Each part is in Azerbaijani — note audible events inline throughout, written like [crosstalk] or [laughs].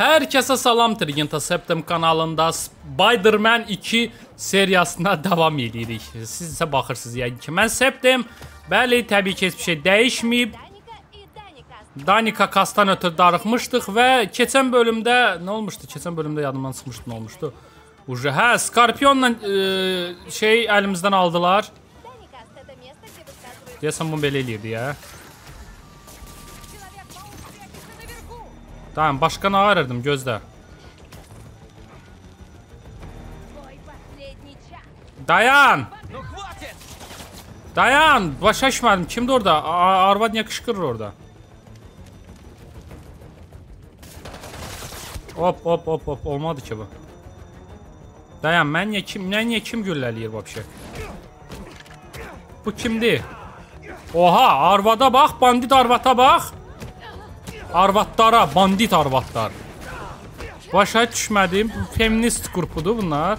Herkese salam Triginta Septem kanalında Spider-Man 2 seriyasına devam edirik. Siz isə baxırsınız yəni ki, mən Septem. Bəli, təbii ki, heç bir şey dəyişməyib. Danika Kastan ötür darıxmışdıq və keçən bölümdə nə olmuşdu? Keçən bölümdə yadımdan çıxmışdı nə olmuşdu? Uca, hə, Skorpionla e, şey əlimizdən aldılar. Deyəsən bunu belə eləyirdi ya. Tamam başka ne arardım gözde. Dayan. Dayan. Baş açmadım. Kimdi orada? Arvad yakışkırır orada. Hop hop hop hop. Olmadı ki bu. Dayan. Mən niyə kim, mən niyə kim gülləliyir vapşək? Bu kimdir? Oha. Arvada bax. Bandit arvata bax. Arvatlara, bandit arvatlar. Başa düşmədim. Feminist qrupudur bunlar.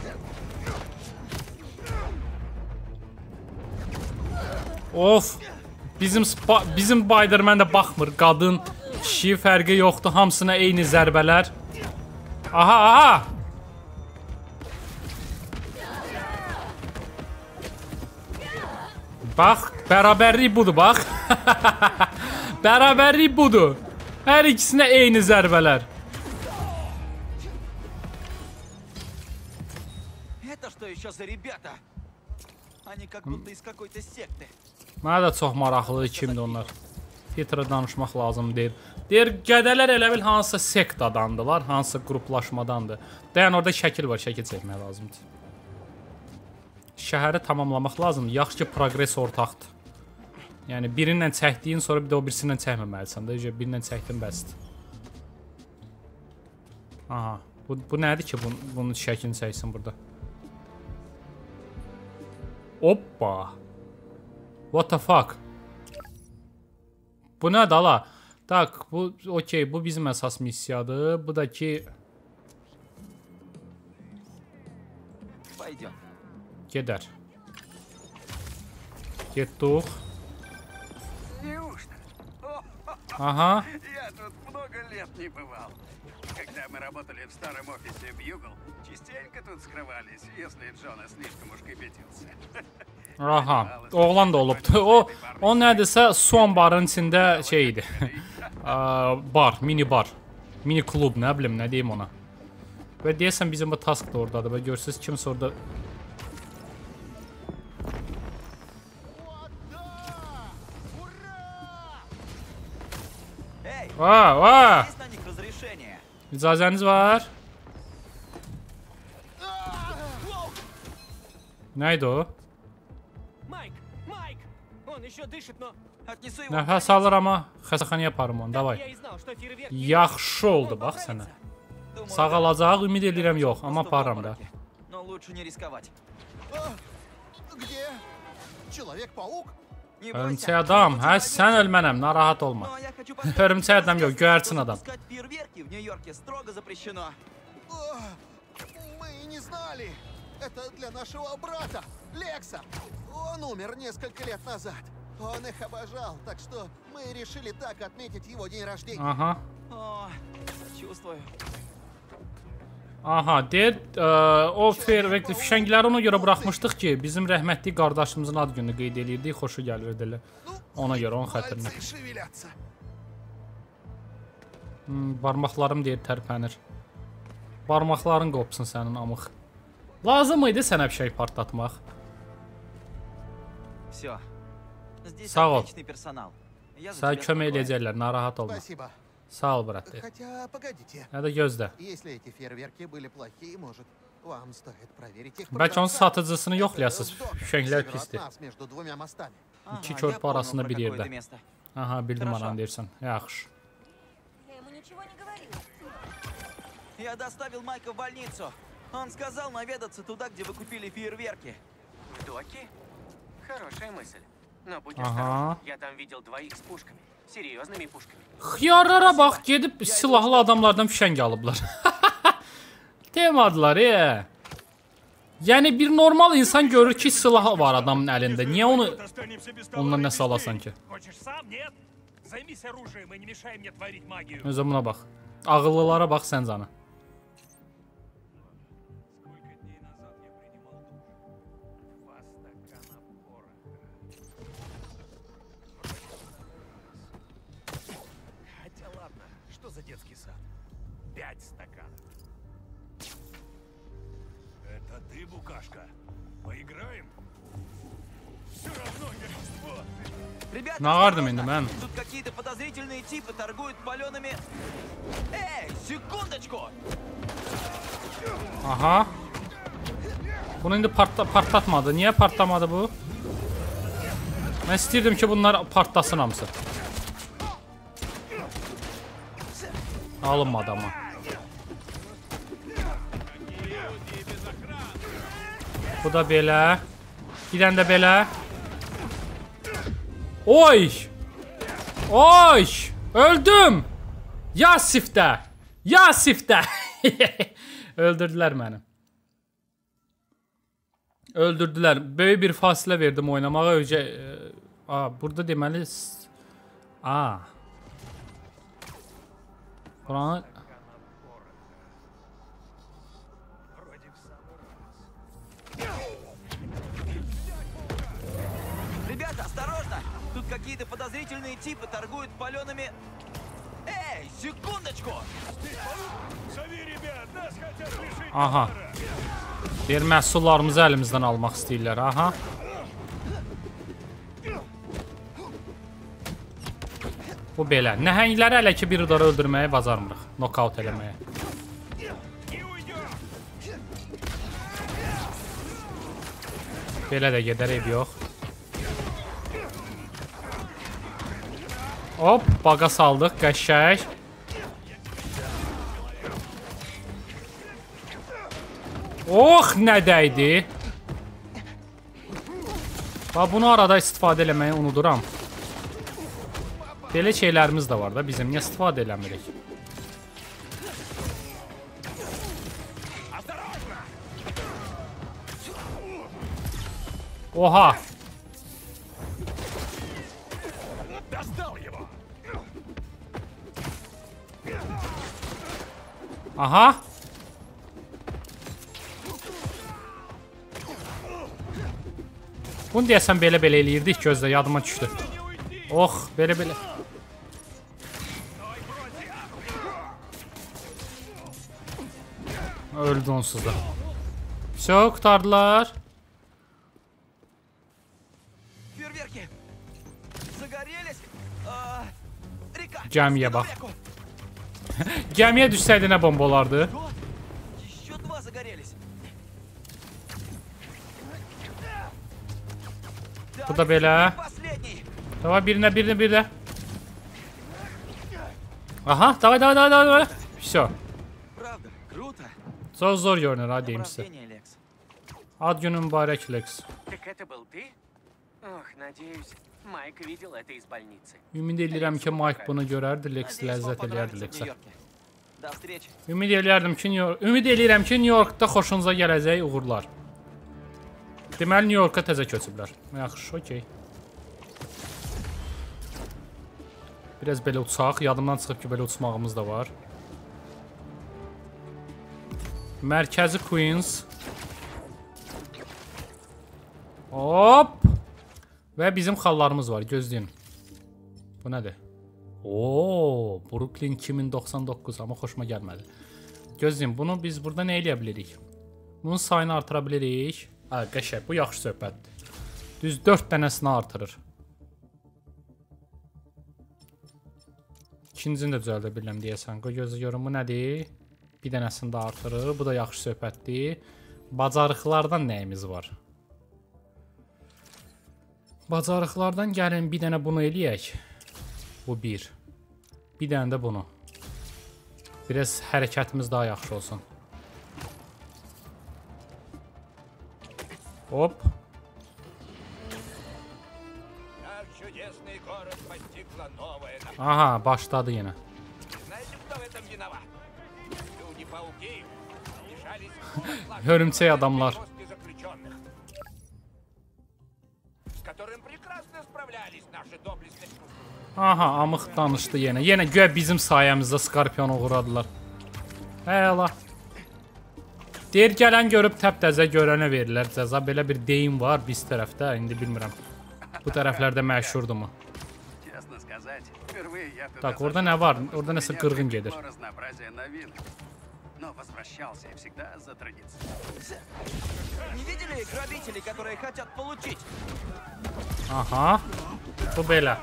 Of. Bizim bizim Spider-Man də baxmır. Qadın, kişi fərqi yoxdur. Hamısına eyni zərbələr. Aha, aha. Bax, bərabərlik budur, bax. [laughs] bərabərlik budur. Hər ikisinə eyni zərbələr. Mənə də çox maraqlıdır kimdir onlar. Petrə danışmaq lazım deyir. Deyir, qədələr elə bil hansısa sektadandılar, hansısa qruplaşmadandır. Dayan, orada şəkil var, şəkil çəkmək lazımdır. Şəhəri tamamlamaq lazımdır. Yaxşı ki, proqres ortaqdır. Yəni birinlə çəkdiyin, sonra bir də o birisindən çəkməməlisən də. Əcə birinlə çəkdin bəsdir. Aha. Bu bu nədir ki, bunun bunun şəklini çəksin burada? Hoppa. What the fuck? Bu nədir ala? Tak, bu okey, bu bizim əsas missiyadır. Bu da ki Gedər. Getdik. Неужто? О, Aha. я тут много лет не бывал. Когда мы работали в старом офисе Бьюгл, частенько тут скрывались, если Джона слишком уж кипятился. Aha. Oğlan da olubdu. O o nədirsə su anbarının içində şey idi. Aa, bar, mini bar. Mini klub, nə bilim, nə deyim ona. Və deyəsən bizim bu task da ordadır. Və görürsüz kimsə orada Эй, Va, va. есть на них разрешение? İcazəniz var? Nə idi o? Майк! Майк! Он еще дышит, но Отнесу его. в Nəfəs alır amma xəstəxanaya aparım onu. Davay. я и знал, что фейерверк... Yaxşı oldu bax sənə. Думаю, Sağalacaq ümid edirəm yox, amma просто в aparıram da. обмороке. Но лучше не рисковать. Где? Человек-паук? Örümcek adam. Ha sen öl mənim. Narahat olma. Örümcek adam yok. Göğersin adam. Это для нашего брата, Лекса. Он умер несколько лет назад. Он их обожал, так что мы решили так отметить его день рождения. Ага. О, чувствую, Aha, deyir, ə, o ferverkli fişəngləri ona görə buraxmışdıq ki, bizim rəhmətli qardaşımızın ad günü qeyd eləyirdik, xoşu gəlirdi elə. Ona görə, onun xətrinə. Hmm, barmaqlarım deyir, tərpənir. Barmaqların qopsun sənin amıq. Lazım idi sənə bir şey partlatmaq. Sağ ol. Sənə kömək eləyəcəklər, narahat olma. Sağ ol, deyir. Хотя, погодите. Də gözlə. Если эти фейерверки были плохие, может, вам стоит проверить их Bəlkə onun satıcısını. Это доме, Fişənglər pisdir. нас, между двумя мостами. İki понял, arasında bir yerdə. это. Aha, bildim anan deyirsən. Yaxşı. Я ему ничего не говорила. Я доставил Майка в больницу. Он сказал наведаться туда, где вы купили фейерверки. В доке? Хорошая мысль. Но будь Ага. осторожен. Я там видел двоих с пушками. Xiyarlara bax, gedib silahlı adamlardan fişəng alıblar. [laughs] Demadılar, e. Yəni bir normal insan görür ki, silah var adamın əlində. Niyə onu ondan nəsə alasan ki? Özə buna bax. Ağıllılara bax sən canı. Это ты, букашка? Поиграем? Все равно я вот. Ребята, Ne ağardım осторожно! indi mən? Тут какие-то подозрительные типы торгуют палеными... Эй, секундочку! Aha. Bunu indi partla partlatmadı. Niyə partlamadı bu? Mən istəyirdim ki, bunlar partlasın hamısı. Alınmadı amma. Bu da belə. Dənə də belə. Oy! Oy! Öldüm! Yasifdə! Yasifdə! [laughs] Öldürdülər məni. Öldürdülər. Böyük bir fasilə verdim oynamağa. Öcə e, a, burada deməli s- a. Buranı Ребята, осторожно! Тут какие-то подозрительные типы торгуют палеными... Эй, секундочку! Зови ребят, нас хотят лишить Aha. Bir məhsullarımızı əlimizdən almaq istəyirlər. Aha. Bu belə. Nəhəngləri hələ ki bir udara öldürməyi bacarmırıq. Nokaut eləməyə. Belə də gedər ev yox. Hop, baqa saldıq, qəşəng. Oh, nə dəydi? Bax, bunu arada istifadə eləməyi unuduram. Belə şeylərimiz də var da bizim. Niyə istifadə eləmirik? Oha. Aha. Bunu deyəsən belə-belə eləyirdik gözlə, yadıma düşdü. Oh, Ox, belə-belə. Öldü onsuz da. Vso, qutardılar. Река! Gəmiyə спину bax. реку! Gəmiyə düşsəydi nə bomba olardı? Что? Еще два загорелись! Bu da belə. Последний! Davay birinə, birinə, birinə. Aha, davay, davay, davay, davay, davay. Все. Правда, круто! Çox zor görünür ha deyim sizə. Рождение, Лекс. Ad günün mübarək Lex. Так это был ты? Ох, надеюсь, Майк видел это из больницы. Ümid edirəm ki, Mike bunu görərdi, Lex Надеюсь, вам ləzzət eləyərdi понравится в Lexə. Нью-Йорке. До встречи! Ümid eləyərdim ki, New York, ümid eləyirəm ki, New Yorkda xoşunuza gələcək uğurlar. Deməli New Yorka təzə köçüblər. Yaxşı, okey. Biraz belə uçaq, yadımdan çıxıb ki, belə uçmağımız da var. Mərkəzi Queens. Hop! Və bizim xallarımız var, gözləyin. Bu nədir? Oo, Brooklyn 2099 amma xoşuma gəlmədi. Gözləyin, bunu biz burada nə eləyə bilərik? Bunun sayını artıra bilərik. Hə, qəşəng, bu yaxşı söhbətdir. Düz 4 dənəsini artırır. İkincini də düzəldə bilirəm deyəsən. Qoy gözlə görüm bu nədir? Bir dənəsini də artırır. Bu da yaxşı söhbətdir. Bacarıqlardan nəyimiz var? Bacarıqlardan gəlin bir dənə bunu eləyək. Bu bir. Bir dənə də bunu. Biraz hərəkətimiz daha yaxşı olsun. Hop. Aha, başladı yenə. [laughs] Hörümçək adamlar. Aha, amıq danışdı yenə. Yenə güya bizim sayəmizdə skorpion uğradılar. Həla. Deyir gələn görüb təptəzə görənə verirlər cəza. Belə bir deyim var biz tərəfdə, indi bilmirəm. Bu tərəflərdə məşhurdur mu? Tak, orada nə var? Orada nəsə qırğın gedir разнообразие новинок. Но возвращался я всегда за традицией. Не видели грабителей, которые хотят получить? Aha. Bu belə.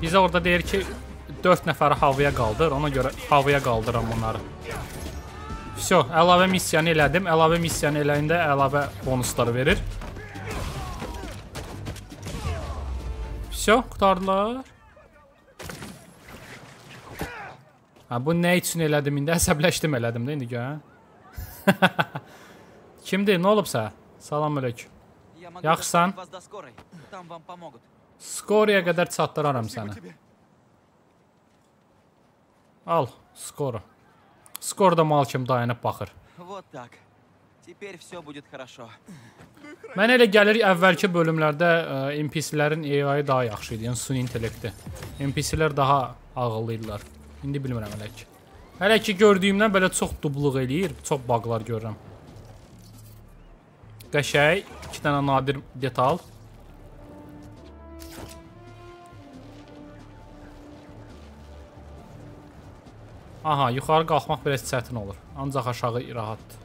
Bizə orada deyir ki, 4 nəfəri havaya qaldır. Ona görə havaya qaldıram onları. Vso, əlavə missiyanı elədim. Əlavə missiyanı eləyəndə əlavə bonuslar verir. Vso, qurtardılar. Ha, bu nə üçün elədim indi? Əsəbləşdim elədim də indi gör. [laughs] Kimdir? Nə olubsa? Salam əleykum. Я могу Yaxşısan? доставить вас до скорой. Там вам помогут. Skoriya qədər çatdıraram Спасибо səni. тебе. Al, skora. Skorda mal kimi dayanıb baxır. Вот так. Mənə elə gəlir əvvəlki bölümlərdə ə, NPC-lərin AI daha yaxşı idi, yəni süni intellekti. NPC-lər daha ağıllı idilər. İndi bilmirəm hələ ki. Hələ ki gördüyümdən belə çox dubluq eləyir, çox baqlar görürəm. Qəşəng, 2 dənə nadir detal. Aha, yuxarı qalxmaq biraz çətin olur. Ancaq aşağı rahatdır.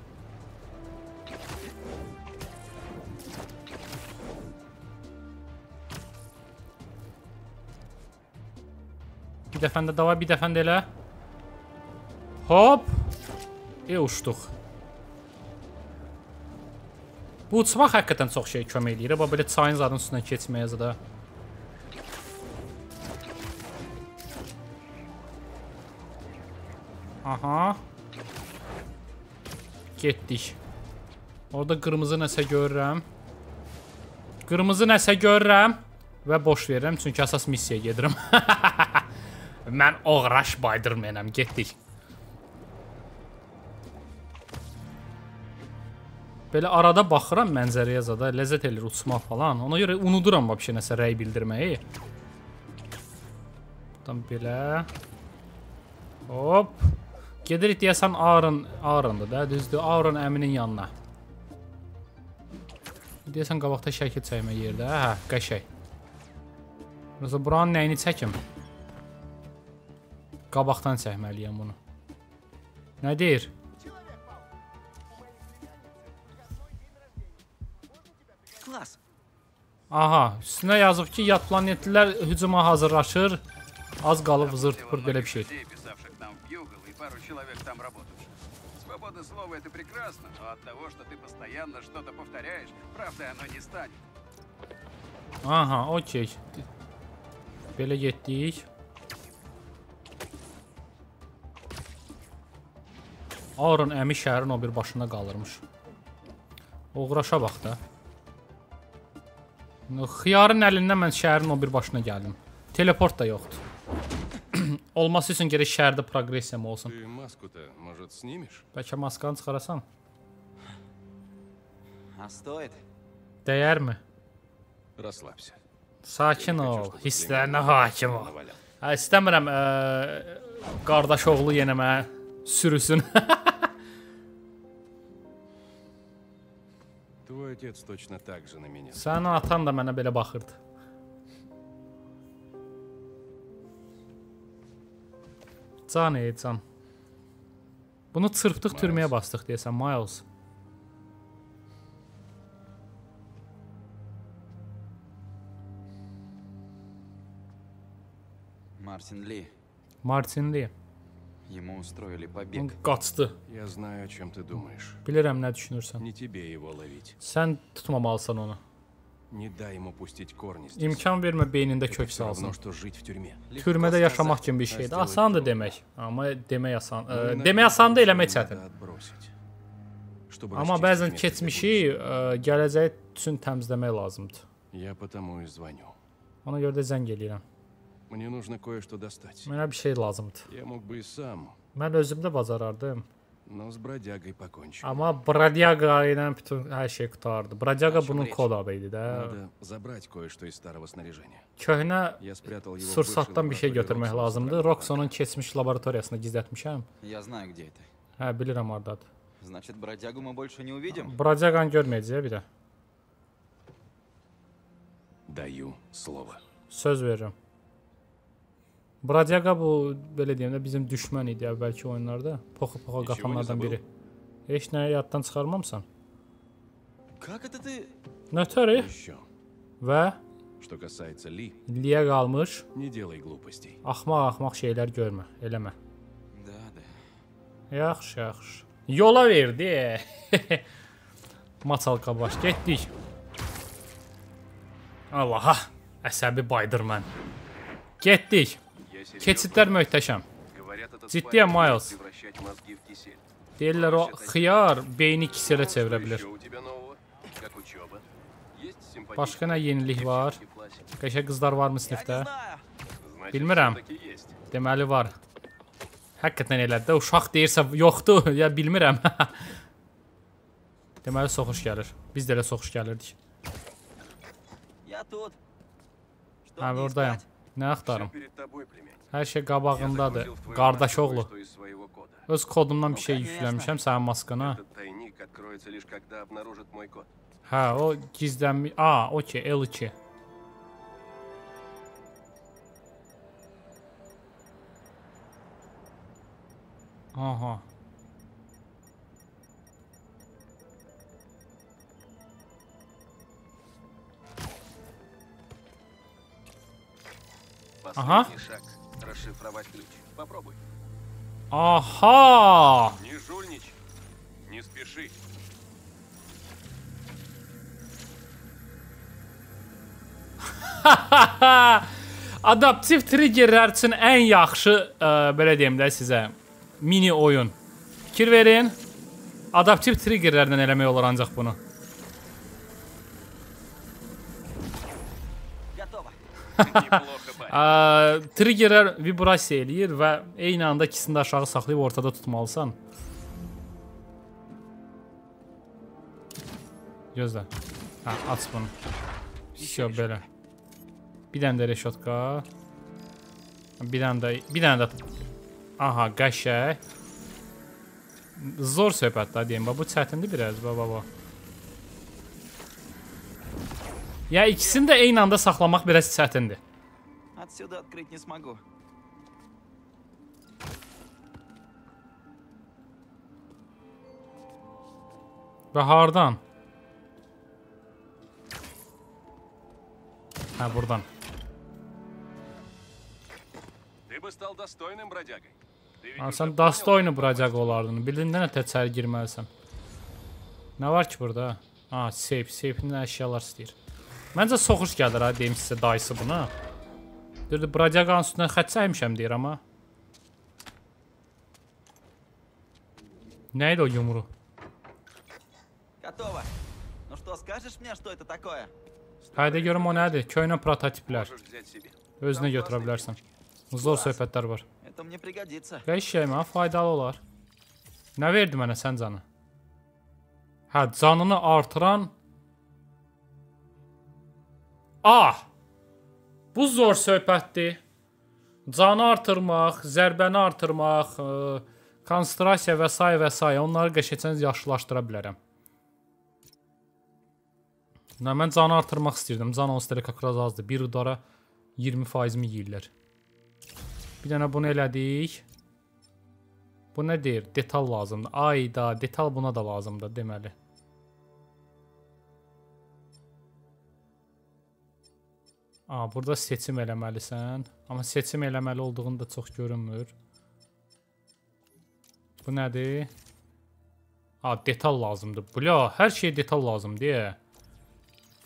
Bir dəfəndə dava, bir dəfəndə elə. Hop. E uçduq. Bu uçmaq həqiqətən çox şey kömək eləyir. Bax belə çayın zadın üstündən keçməyə zada. Aha. Getdik. Orada qırmızı nəsə görürəm. Qırmızı nəsə görürəm və boş verirəm çünki əsas missiyaya gedirəm. [laughs] Mən oğraş Spider-Man-əm. Getdik. Belə arada baxıram mənzərəyə zada, ləzzət eləyir uçmaq falan. Ona görə unuduram vəbşə nəsə rəy bildirməyi. Buradan belə. Hop. Gedirik deyəsən Arın, Arındır da, düzdür? Arın əminin yanına. Deyəsən qabaqda şəkil çəkmə yerdə. Hə, qəşəng. Yoxsa buranın nəyini çəkim? Qabaqdan çəkməliyəm bunu. Nə deyir? Класс. Aha, üstünə yazıb ki, yad planetlilər hücuma hazırlaşır. Az qalıb zırt pır belə bir şey. людей, писавших нам в Югл, и пару человек там работавших. Свобода слова — это прекрасно, но от того, что ты постоянно что-то повторяешь, правда оно не станет. Aha, okey. Belə getdik. Arun əmi şəhərin o bir başında qalırmış. Oğraşa bax da. Xiyarın əlindən mən şəhərin o bir başına gəldim. Teleport da yoxdur. [clears throat] Olması üçün gerək şəhərdə progressiyam olsun. Bəlkə maskanı çıxarasan? Dəyərmi? Sakin ol, hisslərinə hakim ol. Hə, istəmirəm ə, qardaş oğlu yenə mənə sürüsün. [laughs] Твой отец точно так же на меня. Sənin atan da mənə belə baxırdı. Can ey can. Bunu çırpdıq türməyə bastıq deyəsən Miles. Мартин Ли. Martin Lee. Ему устроили O побег. qaçdı. Я знаю, о чем ты думаешь. Bilirəm nə düşünürsən. Не тебе его ловить. Sən tutmamalısan onu. Не дай ему пустить корни здесь. İmkan vermə beynində Это kök все равно, salsın. что жить в tюрьме. Легко Türmədə сказать. yaşamaq kimi bir şeydir. Сделать Asandır трудно. demək, amma demək asan. Но Ə, иногда demək asandır, eləmək прошлое çətin. надо отбросить, чтобы Amma расчистить bəzən место для keçmişi ə, gələcək üçün təmizləmək lazımdır. будущего. Я потому и звоню. Ona görə də zəng eləyirəm. Мне нужно кое-что достать. Mənə bir şey lazımdır. Я мог бы и сам, Mən özüm də bacarardım. но с бродягой покончу. Amma Bradyaga ilə bütün hər şey qutardı. Bradyaga bunun kod adı idi də. Надо забрать кое-что из старого снаряжения. Köhnə Я спрятал его в sursatdan бывшей bir şey лаборатории götürmək Роксона lazımdır. в Roxonun keçmiş laboratoriyasında gizlətmişəm. Я знаю, где это. Hə, bilirəm hardadır. Значит, бродягу мы больше не увидим? Bradyagan görməyəcək bir də. Даю слово. Söz verirəm. Bradyaga bu belə deyim də bizim düşmən idi əvvəlki oyunlarda. Poxa-poxa Nичего не qapanlardan забыл? biri. Heç nəyi yaddan çıxarmamısan? Как это ты? Nötəri Еще. və Что касается Ли, liyə qalmış не делай глупостей. axmaq-axmaq şeylər görmə, eləmə. Да, да. Yaxşı, yaxşı. Yola verdi. [laughs] Maçalqa baş getdik. Allaha, əsəbi baydır mən. Getdik. Keçidlər möhtəşəm. Ciddiyəm, Miles. Deyirlər, o xiyar beyni kiselə çevirə bilir. Başqa nə yenilik var? Qəşə qızlar varmı sinifdə? Bilmirəm. Deməli var. Həqiqətən elədir. Uşaq deyirsə yoxdur, ya bilmirəm. Deməli soxuş gəlir. Biz də elə soxuş gəlirdik. Hə, oradayam. Nə axtarım? Hər şey qabağındadır. Qardaş oğlu. Öz kodumdan bir şey yükləmişəm sənin maskana. Hə, o gizlənmiş. A, okey, L2. Aha. Последний Ага. шаг. Расшифровать ключ. Попробуй. Aha! Не жульничай. Не спеши. Adaptiv triggerlər üçün ən yaxşı, ə, belə deyim də sizə, mini oyun. Fikir verin. Adaptiv triggerlərlə eləmək olar ancaq bunu. Готово. Неплохо, парень. Ə, triggerlər vibrasiya eləyir və eyni anda ikisini də aşağı saxlayıb ortada tutmalısan. Gözlə. Hə, aç bunu. Şo belə. Bir dənə də reşotka. Bir dənə də, bir dənə də Aha, qəşəng. Zor söhbətlər deyim. bax, Bu çətindir biraz, bax, bax, bax. Ya ikisini də eyni anda saxlamaq biraz çətindir Отсюда открыть не смогу. Və hardan? Hə, burdan. Ты бы стал достойным бродягой. Ты ведь Ha, уже sən понял, Dastoynu как buracaq попасть? olardın. Bildin nə təcəri girməlisən. Nə var ki burada? Ha, safe, safe-nin əşyalar istəyir. Məncə soxuş gəlir ha, deyim sizə dayısı buna. Deyirdi, buracaqın üstündən xətt çəkmişəm deyir amma. Nə idi o yumru? Готово. Ну что, скажешь мне, что это такое? Haydi görüm o nədir? Köhnə prototiplər. Можешь взять себе. Özünə götürə bilərsən. Zor söhbətlər var. Это мне пригодится. Qəş şey mənə faydalı olar. Nə verdi mənə sən canı? Hə, canını artıran Ah! Bu zor söhbətdir. Canı artırmaq, zərbəni artırmaq, ə, konsentrasiya və s. və s. onları qəşəngcə yaxşılaşdıra bilərəm. Nə mən canı artırmaq istirdim. Can onsuz da kakraz azdır. Bir udara 20%-mi yeyirlər. Bir dənə bunu elədik. Bu nə deyir? Detal lazımdır. Ayda, detal buna da lazımdır deməli. A, burada seçim eləməlisən. Amma seçim eləməli olduğunu da çox görünmür. Bu nədir? A, detal lazımdır. Bula, hər şey detal lazımdır, deyə.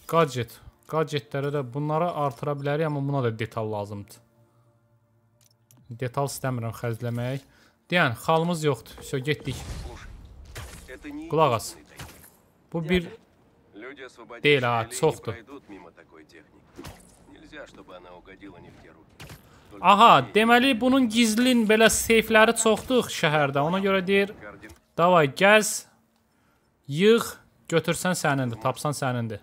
Gadget. Gadgetlərə də bunlara artıra bilərik, amma buna da detal lazımdır. Detal istəmirəm xərcləmək. Deyən, xalımız yoxdur. Şö, getdik. Qulaq as. Bu bir deyil ha, çoxdur. Aha, deməli bunun gizlin belə seyfləri çoxdur şəhərdə. Ona görə deyir, davay gəz, yığ, götürsən sənindir, tapsan sənindir.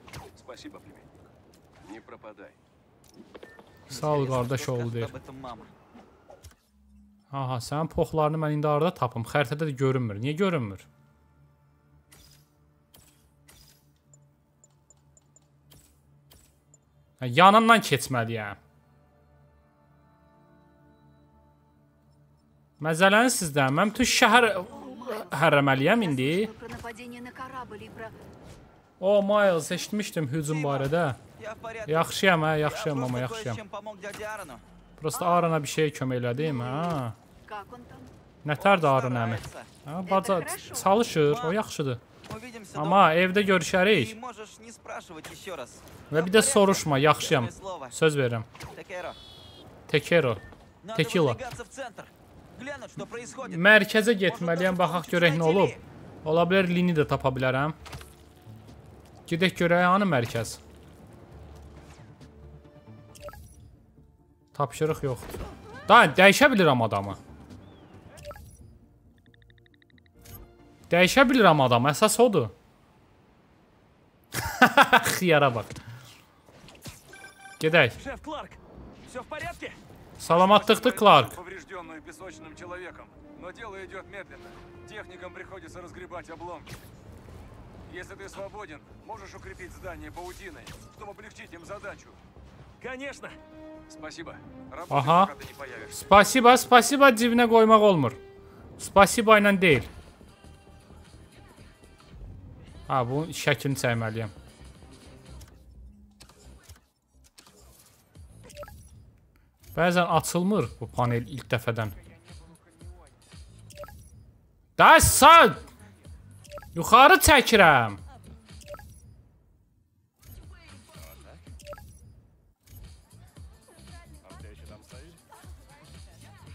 Sağ ol qardaş oğlu deyir. Aha, sənin poxlarını mən indi arada tapım. Xəritədə də görünmür. Niyə görünmür? Yanından keçməliyəm. Məzələni sizdən, mən bütün şəhər hərrəməliyəm indi. O, oh, Miles, eşitmişdim hücum barədə. Yaxşıyam, hə, yaxşıyam, amma yaxşıyam. Prosta Arana bir şey kömək elədim, hə. Nətər də Aran əmi. Hə, baca çalışır, o yaxşıdır. Увидимся Amma дома. evdə görüşərik. И можешь не спрашивать еще раз. Və bir də soruşma, yaxşıyam. Честное слово. Söz verirəm. Такеро, Tekero. надо Tequila. выдвигаться в центр. Глянуть, что происходит. Mərkəzə getməliyəm, baxaq görək nə olub. Ola bilər Lini də tapa bilərəm. Gedək görək hanı mərkəz. Tapşırıq yoxdur. Da dəyişə bilirəm adamı. Dəyişə bilirəm adamı, əsas odur. [laughs] Xiyara bax. Gedək. Шеф Кларк, все в порядке? Salamatlıqdır Clark. Поврежденную песочным человеком. Но дело идет медленно. Техникам приходится разгребать обломки. Если ты свободен, можешь укрепить здание паутиной, чтобы облегчить им задачу. Конечно. Спасибо. Работай, Ага. пока ты не появишься. Spasiba, spasiba cibinə qoymaq olmur. Spasiba ilə deyil. Ha, bu şəklini çəkməliyəm. Bəzən açılmır bu panel ilk dəfədən. Dəsən! Yuxarı çəkirəm.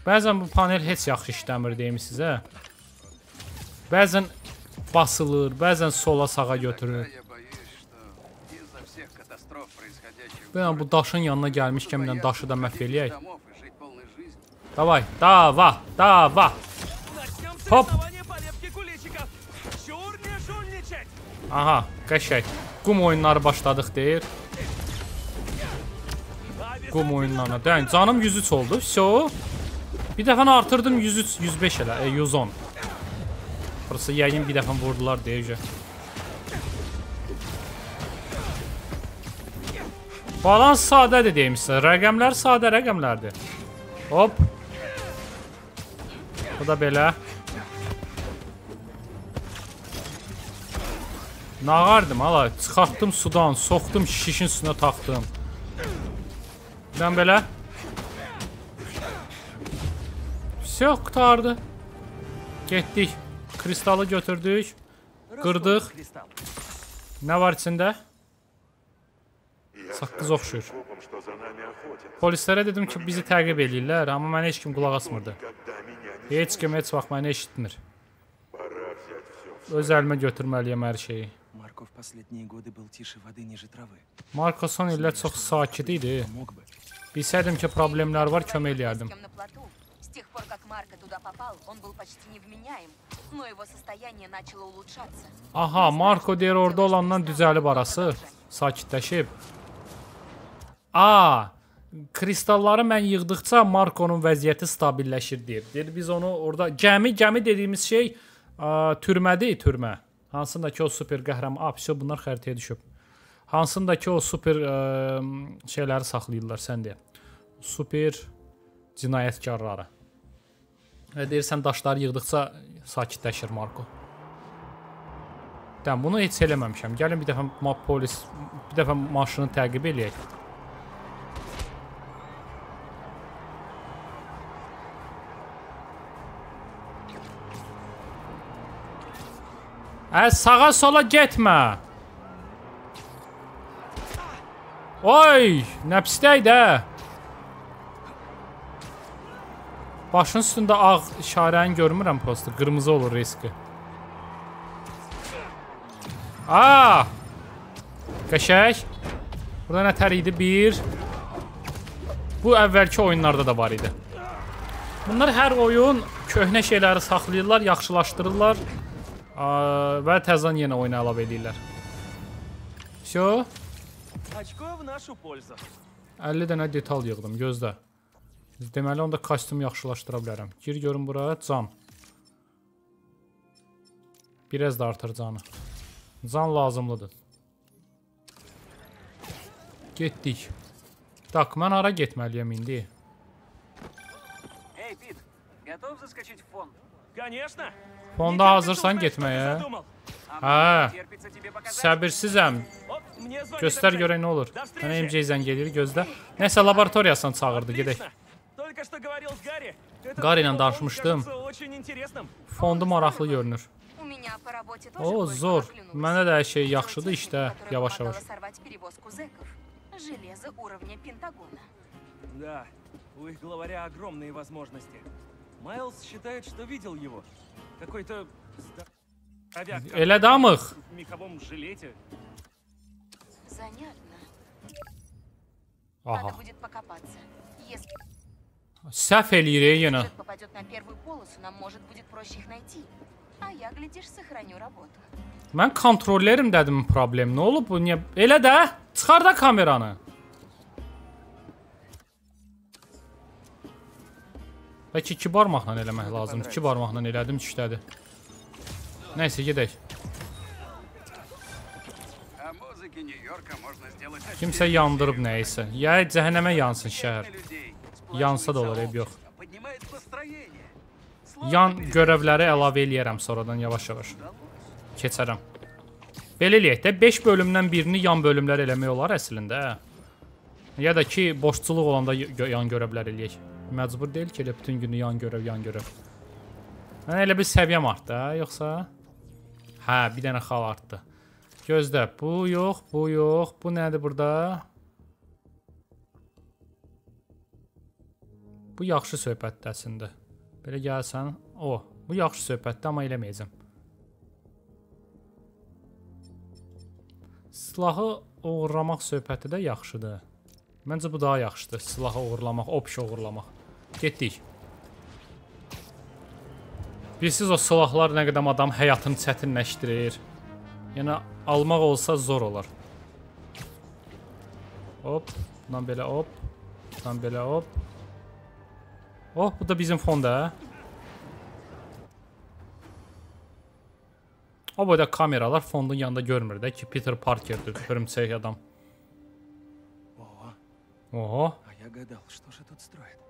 Bəzən bu panel heç yaxşı işləmir deyim sizə. Bəzən basılır, bəzən sola sağa götürür. Bəyən bu daşın yanına gəlmişkən mən daşı da məhv eləyək. Davay, dava, dava. Hop. Aha, qəşək. Qum oyunları başladıq deyir. Qum oyunlarına. Dəyin, canım 103 oldu. Vso. Bir dəfə artırdım 103, 105 elə, e, 110. Burası yəqin bir dəfə vurdular deyəcək. Balans sadədir sizə. Rəqəmlər sadə rəqəmlərdir. Hop. Bu da belə. Nağardım hala. Çıxartdım sudan, soxdum şişin üstünə taxdım. Birdən belə. Vse qutardı. Getdik. Kristalı götürdük. Qırdıq. Nə var içində? Saqqız oxşur. Polislərə dedim ki, bizi təqib eləyirlər, amma mənə heç kim qulaq asmırdı. Heç kim heç vaxt məni eşitmir. Öz əlimə götürməliyəm hər şeyi. Marko son illər çox sakit idi. Bilsəydim ki, problemlər var, kömək eləyərdim С кем на плоту. С тех пор, как Марко туда попал, он был почти невменяем, но его состояние начало улучшаться. Aha, Marko deyir orada olandan düzəlib arası. Sakitləşib. A, kristalları mən yığdıqca Markonun vəziyyəti stabilləşir deyir. Deyir biz onu orada gəmi, gəmi dediyimiz şey ə, türmədir, türmə. Hansındakı o super qəhrəman, a, pis bunlar xəritəyə düşüb. Hansındakı o super ə, şeyləri saxlayırlar sən deyə. Super cinayətkarları. Deyirsən daşları yığdıqca sakitləşir Marko. Dən bunu heç eləməmişəm. Gəlin bir dəfə polis bir dəfə maşını təqib eləyək. Ə, sağa sola getmə. Oy, nə pisdək Başın üstündə ağ işarəni görmürəm prosta. Qırmızı olur riski. Aa! Qəşəng. Burada nətər idi? 1. Bu əvvəlki oyunlarda da var idi. Bunlar hər oyun köhnə şeyləri saxlayırlar, yaxşılaşdırırlar ə, və təzədən yenə oyuna əlavə edirlər. Всё. Очко в нашу пользу. 50 dənə detal yığdım, gözlə. Deməli onda kostyum yaxşılaşdıra bilərəm. Gir görün bura, can. Biraz da artır canı. Can lazımlıdır. Getdik. Так, mən hara getməliyəm indi? Эй, Пит, готов заскочить в фон? Конечно. Fonda hazırsan getməyə? Задумал. Hə, Терпится тебе показать? səbirsizəm. Вот, мне звонит Göstər опять. görək nə olur. До встречи. Mənə MJ zəng gedir, gözlə. Nəsə laboratoriyasına çağırdı, gedək. Только что говорил с Гарри. Этот Гарри ilə фон danışmışdım. Fondu maraqlı görünür. У меня по работе тоже O, zor. Mənə də hər şey yaxşıdır işdə, yavaş-yavaş. Железо уровня Пентагона. Да, у их главаря огромные возможности. Майлз считает, что видел его. Какой-то Elə damıq. в меховом жилете. Занятно. Aha. Надо будет покопаться. Если Səhv eləyir yenə. сюжет попадет на первую полосу, нам может будет проще их найти. А я, глядишь, сохраню работу. Mən kontrollerim dedim problem. Nə olub bu? Niyə? Elə də. Çıxar da kameranı. Bəlkə iki barmaqla eləmək lazımdır. İki barmaqla elədim, işlədi. Nəysə, gedək. О музыке Нью-Йорка можно сделать Kimsə yandırıb nəyisə. Ya cəhənnəmə yansın şəhər. yansa da olar, eyb yox. Yan görevləri əlavə eləyərəm sonradan yavaş-yavaş. Keçərəm. Belə eləyək də 5 bölümdən birini yan bölümlər eləmək olar əslində. Hə. Ya da ki, boşçuluq olanda yan görevlər eləyək. Məcbur deyil ki, elə bütün günü yan görəv, yan görəv. Mən elə bir səviyyəm artdı, hə, yoxsa? Hə, bir dənə xal artdı. Gözlə, bu yox, bu yox, bu nədir burada? Bu yaxşı söhbətdir əslində. Belə gəlsən, o, bu yaxşı söhbətdir, amma eləməyəcəm. Silahı oğurlamaq söhbəti də yaxşıdır. Məncə bu daha yaxşıdır. Silahı oğurlamaq, opş oğurlamaq. Getdik. Bilsiz o silahlar nə qədər adam həyatını çətinləşdirir. Yəni almaq olsa zor olar. Hop, bundan belə hop, bundan belə hop. Oh bu da bizim fonda. O boyda kameralar fondun yanında görmür də ki Peter Parker'dir hörümçək adam. Oho.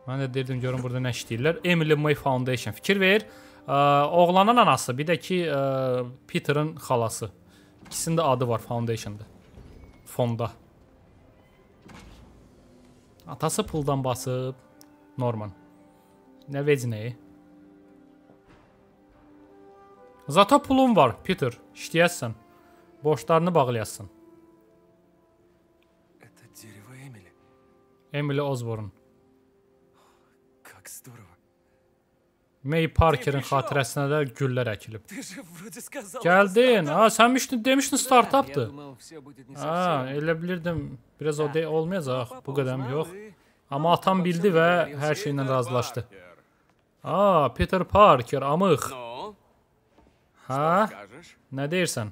Mən də dedim görün burada nə işləyirlər. Emily May Foundation fikir ver. Ə, oğlanın anası, bir də ki ə, Peter'ın xalası. İkisinin də adı var Foundation'da. Fonda. Atası puldan basıb Norman. Nə Zata pulun var, Peter. İşləyəsən. Borçlarını bağlayasın. Emily Osborn. May Parkerin xatirəsinə də güllər əkilib. Gəldin. Ha, sən demişdin, demişdin startapdır. Ha, elə bilirdim biraz o olmayacaq, bu qədər yox. Amma atam bildi və hər şeylə razılaşdı. A, Peter Parker, amıq. Hə? Nə deyirsən?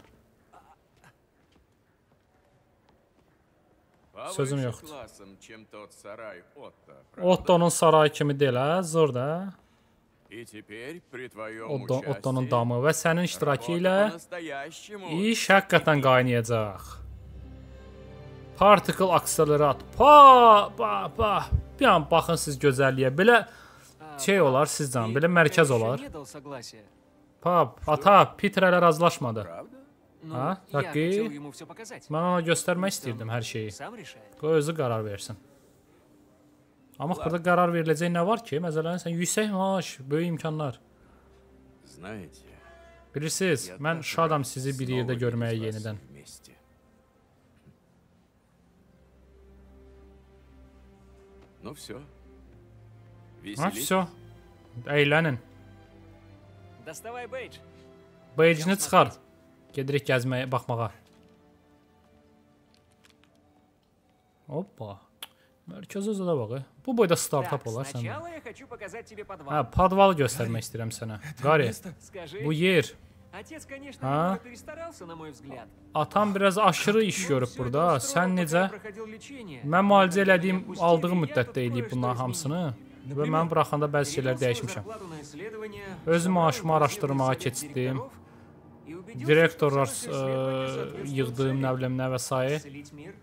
Sözüm yoxdur. Otto'nun sarayı kimi deyil, hə? Zor da. Otto, Otto'nun damı və sənin iştirakı ilə iş həqiqətən qaynayacaq. Particle Accelerate. Pa, pa, pa. Bir an baxın siz gözəlliyə. Belə şey olar sizdən, belə mərkəz olar. Не dал согласия. Pap, ata, Peter hələ razılaşmadı. Правда? Ну, А, я так и- хотел ему все показать. Mən ona göstərmək istirdim hər şeyi. Сам решает. Qoy özü qərar versin. Amma burada qərar veriləcək nə var ki? Məsələn, sən yüksək maaş, böyük imkanlar. Знаете, Bilirsiniz, я mən так şadam рад sizi bir снова yerdə видеть görməyə вас yenidən. вместе. Ну все. Ha, vəsə. Əylənin. Доставай бейдж. Beycini çıxar. Gedirik gəzməyə, baxmağa. Hoppa. Mərkəz özə də bax. e. Bu boyda startap Так, olar sən. сначала я хочу показать тебе подвал. Hə, podvalı göstərmək istəyirəm sənə. Qari, Скажи, bu yer. отец, конечно, А? немного перестарался, на мой взгляд. Atam biraz aşırı iş görüb Всё это burada. устроил, Sən пока я necə? проходил лечение. Mən müalicə elədiyim, Опустили, aldığım я müddətdə тут eləyib кое-что bunların изменил. hamısını və Например, mən buraxanda bəzi şeylər перевел свою dəyişmişəm. зарплату на исследование, Öz собрал maaşımı инклюзивный araşdırmağa совет keçdim. директоров и убедился, Direktorlar что все наши исследования ə, соответствуют yığdığım nə цели. bilim nə və s. Исцелить мир.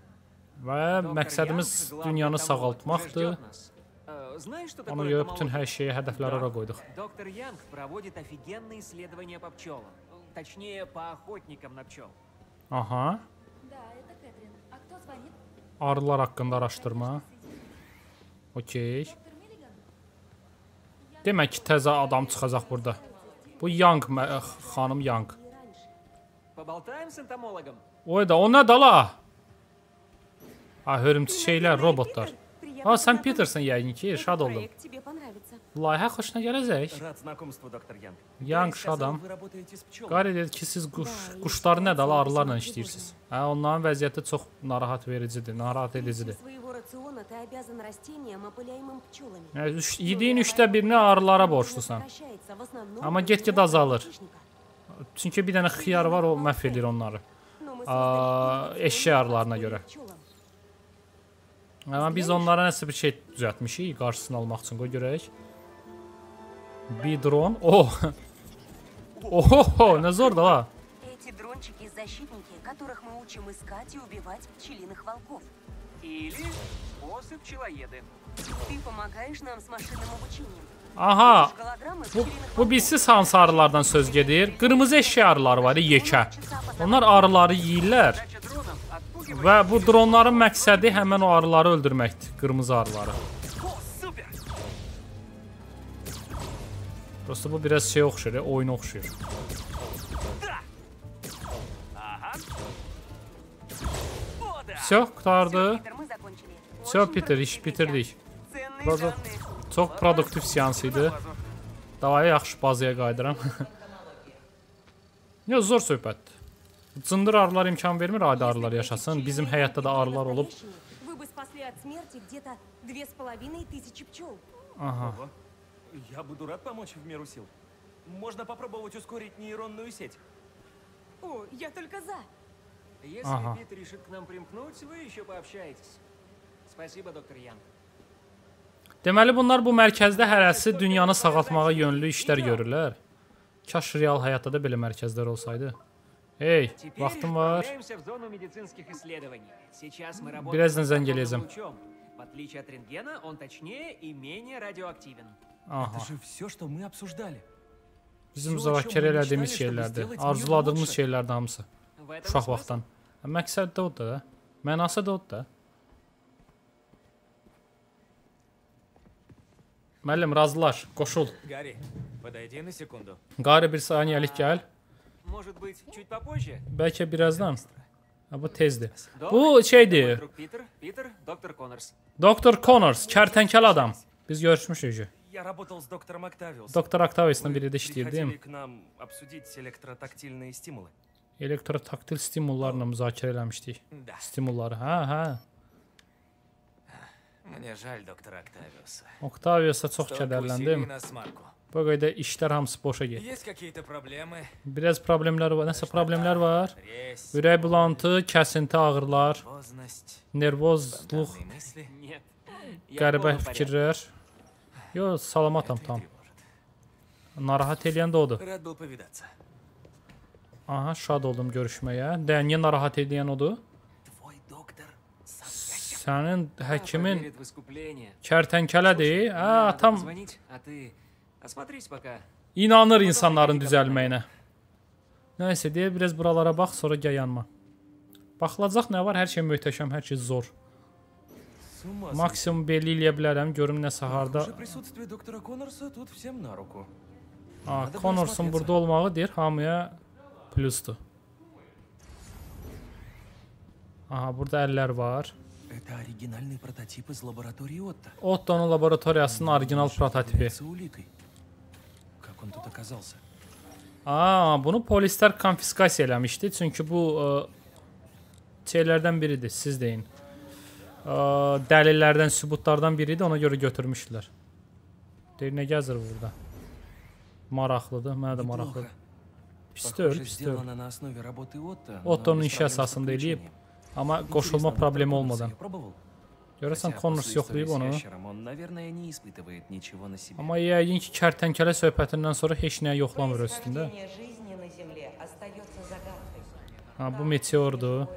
və Доктор məqsədimiz Янг, главный dünyanı энтомолог, sağaltmaqdır. уже ждет нас. Э, знаешь, что Ona такое görə bütün энтомология? hər şeyi hədəflər ora qoyduq. Доктор Янг проводит офигенные исследования по пчелам. Точнее, по охотникам на пчел. Aha, Да, это Кэтрин. А кто звонит? arılar haqqında araşdırma. Okey. Demək ki, təzə adam çıxacaq burada. Bu Young mə- xanım Young. Поболтаем с энтомологом? Oy da o nə dala? Ha, hörümçü şeylər, robotlar. Ha, sən Peterson yəqin ki, şad oldum. Layihə xoşuna gələcək. Yanq şadam. Qari dedi ki, siz quş, quşları nə dalı arılarla işləyirsiniz. Hə, onların vəziyyəti çox narahat vericidir, narahat edicidir. Yəni, yediyin üçdə birini arılara borçlusan. Amma get-get azalır. Çünki bir dənə xiyar var, o məhv edir onları. Eşşək arılarına görə. пчелам. Amma biz onlara nəsə bir şey düzəltmişik, qarşısını almaq üçün qoy görək. Bir dron. Oh. [laughs] Oho, nə zordur ha. Эти дрончики – защитники, которых мы учим искать и убивать пчелиных волков. Или осы-пчелоеды. Ты помогаешь нам с машинным обучением. Aha, Пишешь голограммы bu, пчелиных bu bilsiz hansı arılardan söz gedir? Qırmızı eşya arıları var, yekə. Onlar arıları yeyirlər Задача дронов – отпугивать və bu dronların məqsədi həmin o arıları öldürməkdir, qırmızı arıları. О, супер! Prosta bu biraz şey oxşur, ya, oyuna oxşur. Ага. О, да! Все, qurtardı. Питер, мы закончили. Все, Очень Peter, iş продуктивный bitirdik. час. Ценные Produ данные. çox produktiv seans idi. Davaya yaxşı bazaya qayıdıram. Yox, zor söhbətdir. Cındır arılar imkan vermir adi arılar yaşasın. Bizim həyatda da arılar olub. Вы бы спасли от смерти где-то две с половиной тысячи пчел. Aha. Ого. Я буду рад помочь в меру сил. Можно попробовать ускорить нейронную сеть. О, я только за. Если Ага. Пит решит к нам примкнуть, вы еще пообщаетесь. Спасибо, доктор Янг. Deməli bunlar bu mərkəzdə hərəsi dünyanı sağaltmağa yönlü işlər görürlər. Kaş real həyatda da belə mərkəzlər olsaydı. Hey, Теперь vaxtım var. отправляемся в зону медицинских исследований. Сейчас мы работаем Birazdan с zəng фотонным eləyəcəm. лучом. В отличие от рентгена, он точнее и менее радиоактивен. Aha. Это же все, что мы обсуждали. Bizim Всё, o çem müzakirə bunu elədiyimiz işləmişdi, şeylərdir. чтобы сделать Arzuladığımız mир şeylərdir hamısı. В этом и Uşaq смысл. vaxtdan. Ha, Məqsəd də odur da. Mənası da odur da. Müəllim, razılaş, qoşul. Гарри, подойди на секунду. Qari bir saniyəlik gəl. Может быть, чуть попозже? Bəlkə birazdan. Ha, bu tezdir. Док, Bu это мой şeydir. друг Питер, Питер, доктор Коннорс. Doktor Connors, kərtənkəl adam. Biz görüşmüşük. Я работал с доктором Октавиусом. Doktor Octavius'la Вы birlikdə приходили işləyirdim. к нам обсудить электротактильные стимулы. Elektrotaktil stimullarla müzakirə eləmişdik. Да. Stimulları. Hə, hə. Мне жаль доктора Октавиуса. Octavius'a çox Столько усилий kədərləndim. Baqayda işlər hamısı boşa getdi. Biraz problemlər var. Nəsə problemlər var. Ürək bulantı, kəsinti, ağrılar, nervozluq, qəribə fikirlər. Yo, salamatam tam. Narahat eləyən də odur. Aha, şad oldum görüşməyə. Dəniyə narahat eləyən odur. Sənin həkimin kərtənkələdir. Hə, atam tam позвонить, а ты осмотрись пока. inanır insanların düzəlməyinə. Nəysə, deyə biraz buralara bax, sonra gəl yanıma. Baxılacaq nə var? Hər şey möhtəşəm, hər şey zor. С ума сойти. Maksimum belli eləyə bilərəm, görüm nəsə harda. Похоже, присутствие доктора Коннорса тут всем на руку. A, Hadi Connors'un biraz burada olmağı deyir hamıya plusdur. Aha, burada əllər var. Это оригинальный прототип из лаборатории Отто. Otto'nun laboratoriyasının orijinal prototipi. Является уликой. Как он тут оказался? Aa, bunu polislər konfiskasiya eləmişdi, çünki bu ə, şeylərdən biridir, siz deyin. ə, dəlillərdən, sübutlardan biri idi, ona görə götürmüşdülər. Deyir, nə gəzir burada? Maraqlıdır, mənə də maraqlıdır. Pis deyil, Похоже, pis deyil. сделано на основе работы Отто. но Otto'nun без işi проблем с əsasında eləyib, подключением. amma Интересно, qoşulma он problemi Коннорса olmadan. я пробовал? Görəsən Хотя Connors после истории yoxlayıb с onu. ящером он, наверное, не испытывает ничего на себе. Amma yəqin ki, kərtənkələ söhbətindən sonra heç nəyə yoxlamır üstündə. Происхождение жизни на Земле остается загадкой. Ha, bu meteordur.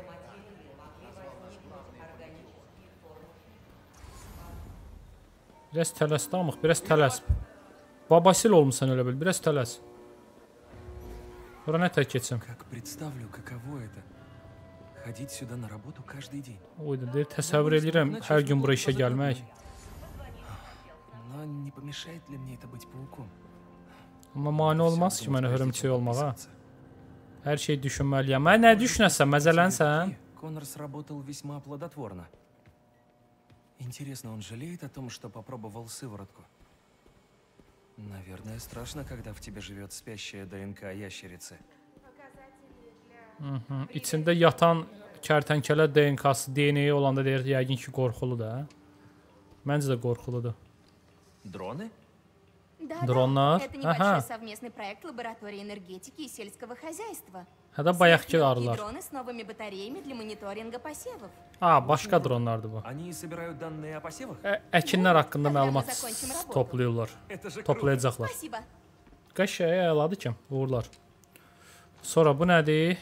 Biraz tələs damıq, biraz tələs. Babasil olmusan elə bil, biraz tələs. Bura nə tək keçim? Как представлю, каково это ходить сюда на работу каждый день. Oyda deyir, təsəvvür edirəm hər gün bura işə gəlmək. Но не помешает ли мне это быть пауком? Amma mane olmaz ki, mənə hörümçək olmağa. Hər şey düşünməliyəm. Mən nə düşünəsən, məzələnsən? Коннор сработал весьма плодотворно. Интересно, он жалеет о том, что попробовал сыворотку? Наверное, страшно, когда в тебе живет спящая ДНК ящерицы. Mhm. İçində yatan kərtənkələ DNK-sı, DNA olanda deyir, yəqin ki, qorxuludur, hə? Məncə də qorxuludur. Дроны? Да, Dronlar. Это небольшой Aha. совместный проект лаборатории энергетики и сельского хозяйства. Hə də bayaqki Сверхлегкие arılar. дроны с новыми батареями для мониторинга посевов. A, başqa dronlardır bu. Они собирают данные о посевах? Ə, əkinlər haqqında Когда мы məlumat закончим работу. toplayırlar. Это же круто. Toplayacaqlar. Спасибо. Qəşəng əladır ki, uğurlar. Sonra bu nədir?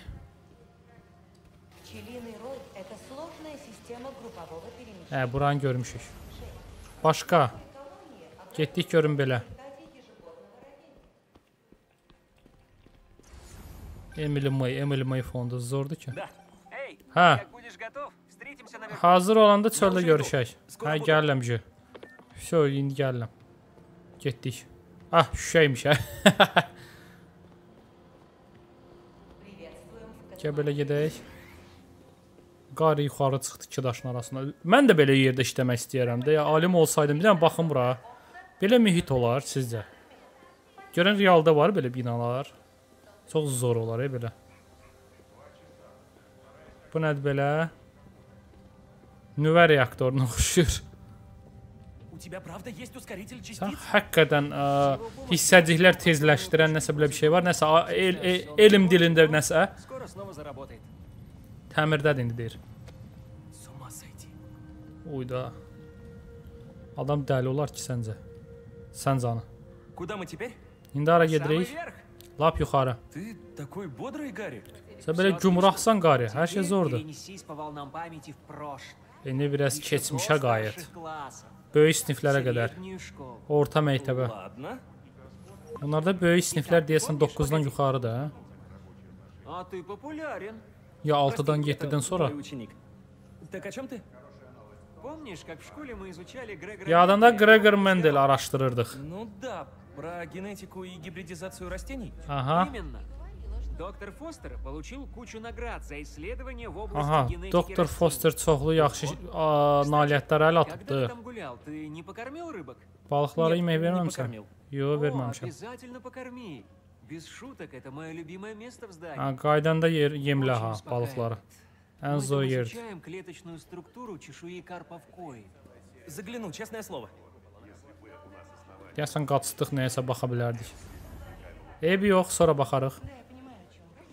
Hə, buranı görmüşük. Başqa. Getdik görün belə. Emily May, Emily May fondu zordur ki. Да. Эй, Hə, как будешь готов, встретимся наверху. hazır olanda çöldə görüşək. Hə, gəlirəm ki. Şö, indi gəlirəm. Getdik. Ah, şüşəymiş hə. [laughs] Gəl belə gedək. qari yuxarı çıxdı iki daşın arasına. Mən də belə yerdə işləmək istəyirəm də. Ya alim olsaydım deyirəm baxın bura. Belə mühit olar sizcə? Görən realda var belə binalar. Çox zor olar e belə. Bu nədir belə? Nüvə reaktoruna [laughs] oxşuyur. Sən həqiqətən ə, hissəciklər tezləşdirən nəsə belə bir şey var. Nəsə el, el, elm dilində nəsə. təmirdədir indi deyir. С ума сойти. Uyda. Adam dəli olar ki səncə. Sən canı. Куда мы теперь? İndi hara Самый gedirik? верх. Lap yuxarı. Ты такой бодрый, Гарри. Sən belə gümrahsan qari, hər şey Теперь zordur. перенесись по волнам памяти в прошлое. İndi biraz Еще keçmişə до qayıt. старших классов. Böyük siniflərə qədər. Среднюю школу. Orta məktəbə. Ладно. Bunlarda böyük siniflər deyəsən 9-dan yuxarıdır, hə? А ты популярен. Ya 6-dan Прости, это 7-dən sonra. мой ученик. Так о чем ты? Помнишь, как в школе мы изучали Грегора Yadında Менделя? Gregor Mendel araşdırırdıq. Ну да, про генетику и гибридизацию растений. Aha. Именно. Доктор Фостер получил кучу наград за исследования в области Aha, генетики doktor растений. Foster çoxlu yaxşı a, nailiyyətlər əl Когда ты atıbdı. там гулял, ты не покормил рыбок? Balıqlara Нет, yemək не verməmisən? покормил. Yox, О, verməmişəm. обязательно покорми. Без шуток, это мое любимое место в здании. Ha, qaydanda yer yemlə ha Очень balıqları. успокаивает. Ən Мы zor там yerdir. изучаем клеточную структуру чешуи карпов кои. Загляну, честное слово. Deyəsən qaçdıq nəyəsə baxa bilərdik. Eybi yox, sonra baxarıq.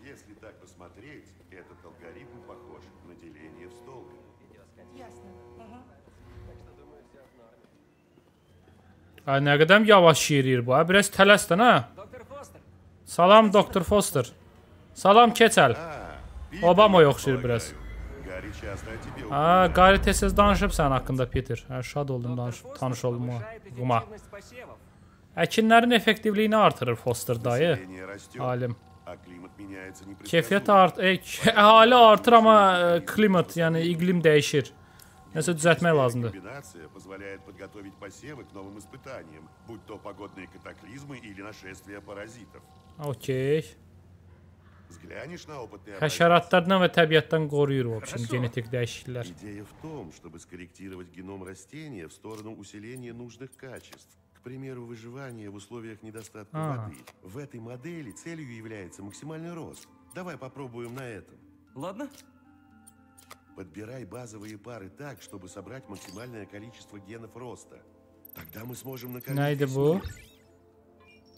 Если так посмотреть, этот алгоритм похож на деление в столбик. Ay, nə qədər yavaş yeriyir bu. Ha, biraz tələsdən ha. Доктор Фостер, Salam doktor Foster. Salam keçəl. Obama oxşayır biraz. Гарри часто о тебе Ha, qari tez-tez danışıb sənin haqqında Peter. Hə, şad oldum danış доктор tanış Фостер olma. повышает Buma. эффективность посевов. Əkinlərin effektivliyini artırır Foster dayı. Население растет, Alim. а климат меняется Keyfiyyət непредсказуемо. art, e, k- əhali artır amma e, klimat, yəni iqlim dəyişir. Nəsə düzəltmək lazımdır. Комбинация позволяет подготовить посевы к новым испытаниям, будь то погодные катаклизмы или нашествия паразитов. Образцы? Həşəratlardan və təbiətdən qoruyur biçim Хорошо. genetik dəyişikliklər. Идея в том, чтобы скорректировать геном растения в сторону усиления нужных качеств. К примеру, выживание в условиях недостатка А. воды. В этой модели целью является максимальный рост. Давай попробуем на этом. Ладно? Подбирай базовые пары так, чтобы собрать максимальное количество генов роста. Тогда мы сможем накормить Nə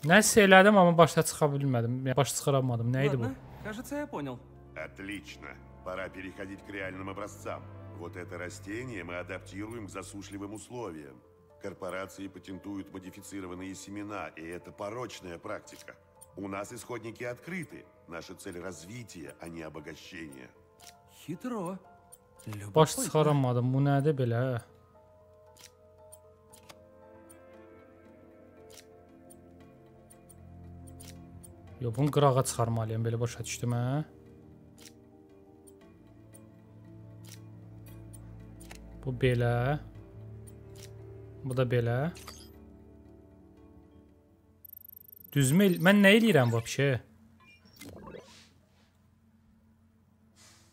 Nəsə elədim, amma başa çıxa bilmədim. Yəni baş çıxaramadım. Nə idi bu? Кажется, я понял. Отлично. Пора переходить к реальным образцам. Вот это растение мы адаптируем к засушливым условиям. Корпорации патентуют модифицированные семена, и это порочная практика. У нас исходники открыты. Наша цель развитие, а не обогащение. Хитро. Baş çıxaramadım. Bu nədir belə? Yo, bunu qırağa çıxarmalıyam, belə başa düşdüm, hə? Bu belə. Bu da belə. Düzmü? el- Mən nə eləyirəm bu şey?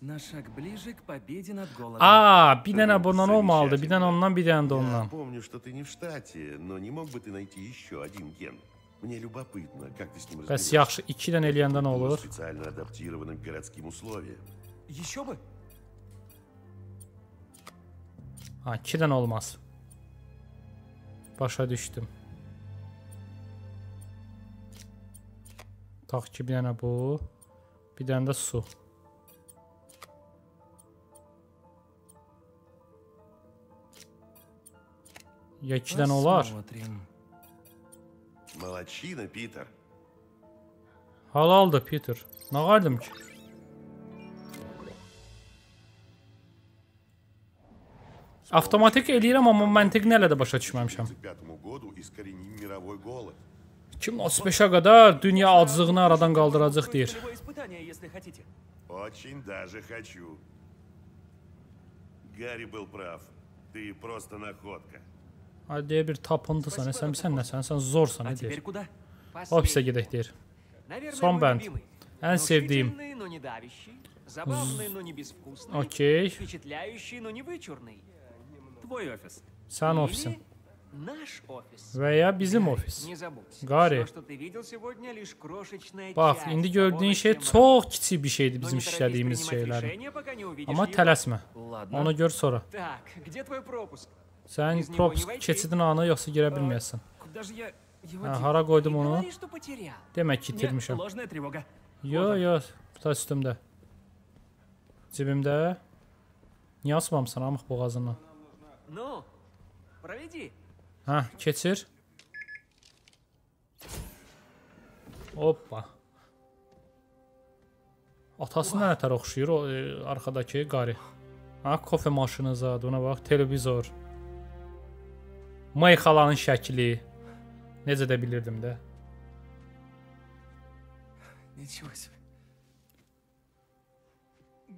На шаг ближе к победе над голодом. Aa, bir dənə bundan olmalıdır, bir dənə ondan, bir dənə də Я ondan. помню, что ты не в штате, но не мог бы ты найти еще один ген? Мне любопытно, как ты с ним Bəs разберешься. yaxşı, 2 dənə eləyəndə nə Он olur? специально адаптирован к городским условиям. Еще бы. Ha, 2 dənə olmaz. Başa düşdüm. Tax ki, bir dənə bu, bir dənə də su. Ya 2 dənə olar? Посмотрим. Молодчина, Питер. Halaldır Peter. Nə qardım ki? Avtomatik eləyirəm, amma məntiqini hələ də başa düşməmişəm. К пятому году искореним мировой голод. 2035-ə qədər dünya aclığını aradan qaldıracaq deyir. Полевое испытание, если хотите. Очень даже хочу. Гарри был прав. Ты просто находка. Ay deyir bir tapıntısan, sən sən nəsən? Sən zorsan, deyir. Ofisə gedək deyir. Son bənd. Ən sevdiyim. Okey. Sən ofisin. Və ya bizim ofis. Qari. Bax, indi gördüyün şey çox kiçik bir şeydir bizim işlədiyimiz şeylərin. Amma tələsmə. Onu gör sonra. Sən propus keçidin anı yoxsa girə bilməyəsən. Hə, hara qoydum onu? Demək ki, itirmişəm. Yo, yo, tuta üstümdə. Cibimdə. Niyə asmamısan amıq boğazından? Hə, keçir. Hoppa. Atasına nətər oxşuyur o e, arxadakı qari. Ha, kofe maşını zad, ona bax, televizor. May xalanın şəkli. Necə də bilirdim də. Ничего себе.